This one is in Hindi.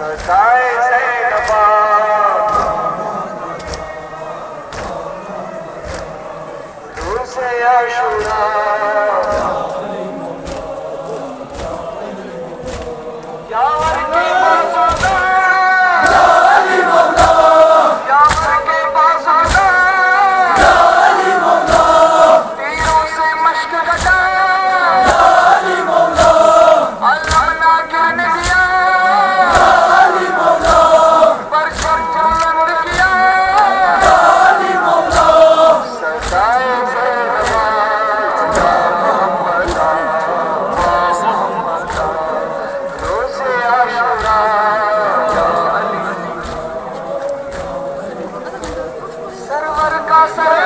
सताए से रूसे され